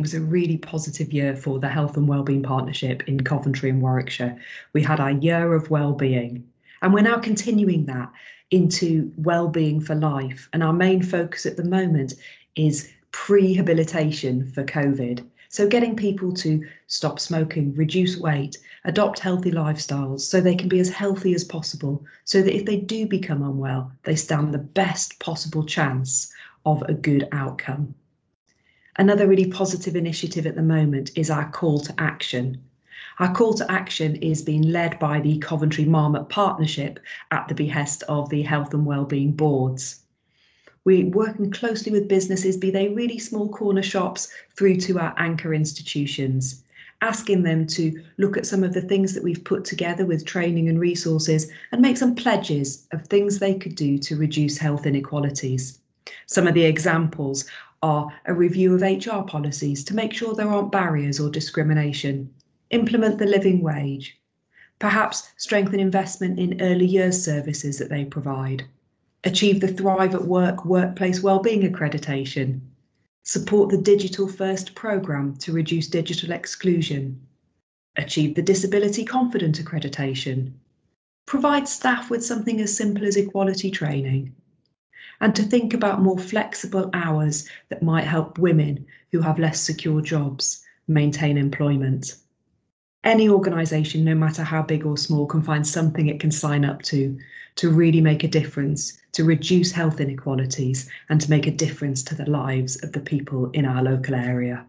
was a really positive year for the Health and Wellbeing Partnership in Coventry and Warwickshire. We had our year of wellbeing, and we're now continuing that into wellbeing for life. And our main focus at the moment is prehabilitation for COVID. So, getting people to stop smoking, reduce weight, adopt healthy lifestyles so they can be as healthy as possible, so that if they do become unwell, they stand the best possible chance of a good outcome. Another really positive initiative at the moment is our call to action. Our call to action is being led by the Coventry Marmot Partnership at the behest of the Health and Wellbeing Boards. We're working closely with businesses, be they really small corner shops through to our anchor institutions, asking them to look at some of the things that we've put together with training and resources and make some pledges of things they could do to reduce health inequalities. Some of the examples are a review of HR policies to make sure there aren't barriers or discrimination, implement the living wage, perhaps strengthen investment in early years services that they provide, achieve the Thrive at Work Workplace Wellbeing Accreditation, support the Digital First programme to reduce digital exclusion, achieve the Disability Confident Accreditation, provide staff with something as simple as equality training, and to think about more flexible hours that might help women who have less secure jobs maintain employment. Any organisation, no matter how big or small, can find something it can sign up to to really make a difference, to reduce health inequalities, and to make a difference to the lives of the people in our local area.